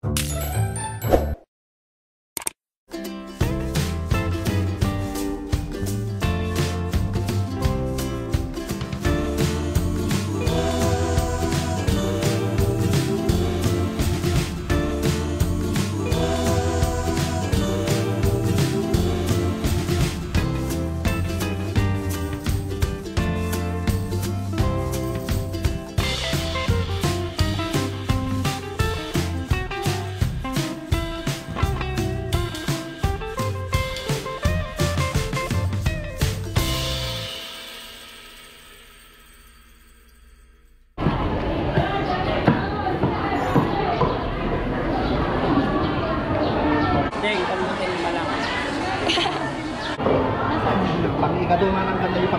Deng,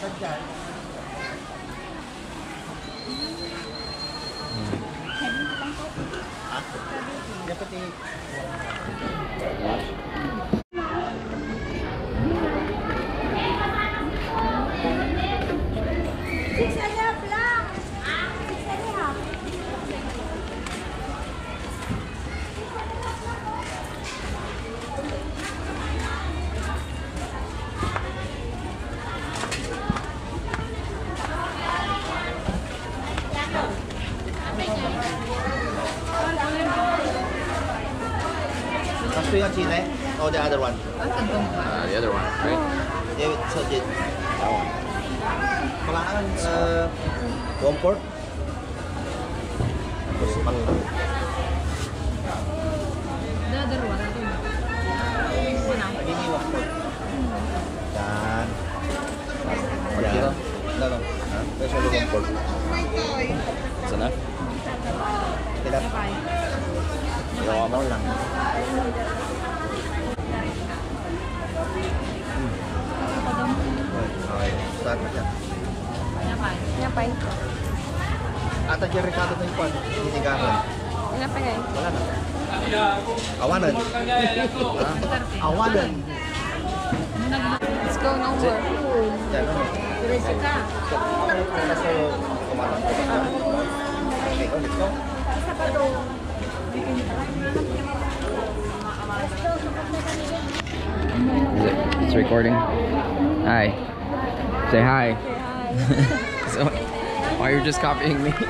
Hmm. Ah. Dapat i- Gusto yung chile? Or the other one? Uh, the other one, right? Yeah, so did. That one. Kailangan, uh, one pork. Tapos pang... Lagi ni one pork. Yan. Yan. No, no. There's only one pork. That's enough? Kaya Gawa mo lang. Okay, start na siya. saatnya. Ngapain? Ngapain? Ata jari kata ng ipan, sinigaran. Ngapain? Wala Let's go nowhere. Let's go. Is it? It's recording. Hi. Say hi. so, why you're just copying me?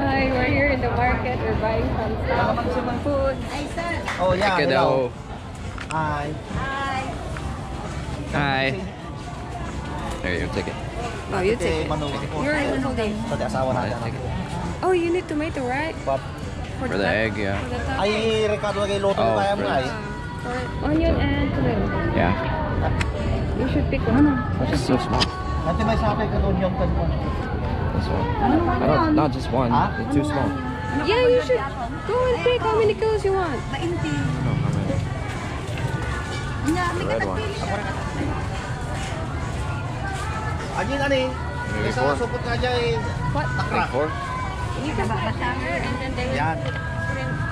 Hi, we're here in the market. We're buying some stuff, some food. Ay, sir. Oh, yeah, Ika hello. daw. Hi. Hi. Hi. There you go, take it. Oh, you Ito, take it. manugang ko. You're holding. Eh. Sa di asawa natin. Take it. Oh, you need tomato, right? Pop. For the egg, For yeah. the top. Ay, Ricardo, kay Loto Oh, kaya mo for- ay. Uh, for onion and tomato. Yeah. You should pick one. It's just so small. Nanti may sabi ka doon yung kan mo. This one. I don't, not just one. Huh? It's too small. Yeah, you should go and pick how many kills you want. Mainti. No, how many? Ina, may The red one. katagpili siya. Aji na. Maybe four. supot ka dyan. Eh. What? Takra. Four? You can put sugar and then they will Yan.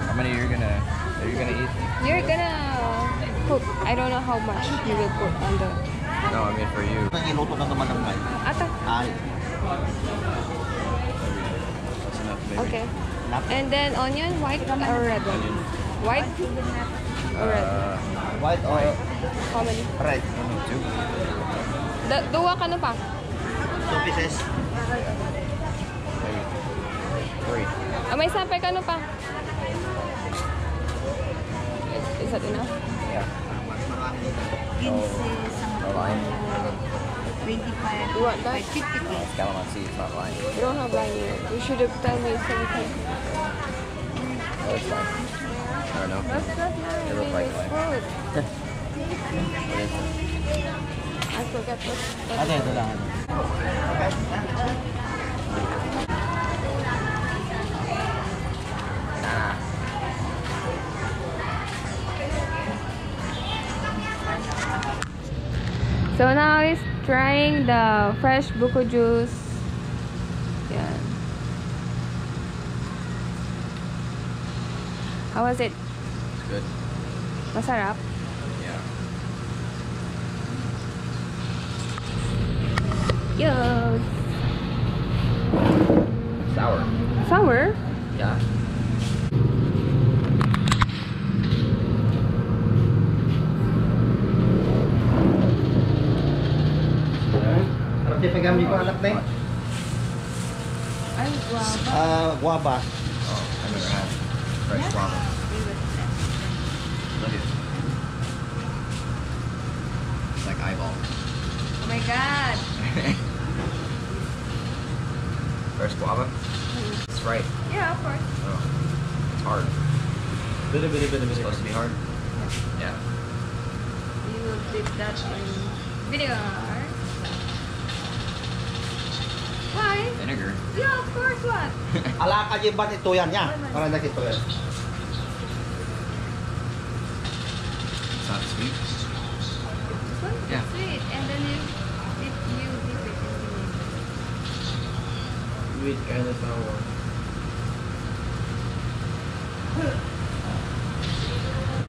How many are you gonna, are you gonna eat? You're gonna cook. I don't know how much you will put on the. No, I mean for you. Nagiluto na naman ng ngay. Ata. Ay. That's enough, maybe. Okay. And then onion, white or red? Onion. White or red? Uh, White or How many? red? only two. Da duwa ka na pa. Two pieces. Maybe three. Ah, may sapay ka na pa. Is that enough? Yeah. Mas marami dito. 15, 25, You want that? 50 No, it's calamansi. It's not lime. We don't have lime here. You should have told me so we can. Oh, it's fine. I don't know. That's not lime. It looks like It's lime. fruit. I forgot what. what Ate, ito lang. ano. Nah. So now he's trying the fresh buko juice. Yeah. How was it? It's good. Masarap? Yeah. Yes. Sour. Sour? Yeah. Harap ko anak na eh. Ay, guava. Ah, guava. Oh, I've never had fresh guava. Look at it. It's like eyeball. Oh my god. fresh guava? It's right. Yeah, of course. Oh. It's hard. Bili, bili, bili, It's supposed to be hard? Yeah. You will dip that in vinegar. Vinegar. Yeah, of course. What? Ala ka yung bat ito yan niya. Para na ito yan. It's not sweet. This one? Yeah. Sweet. And then you dip, you dip it in vinegar. Kind of sour.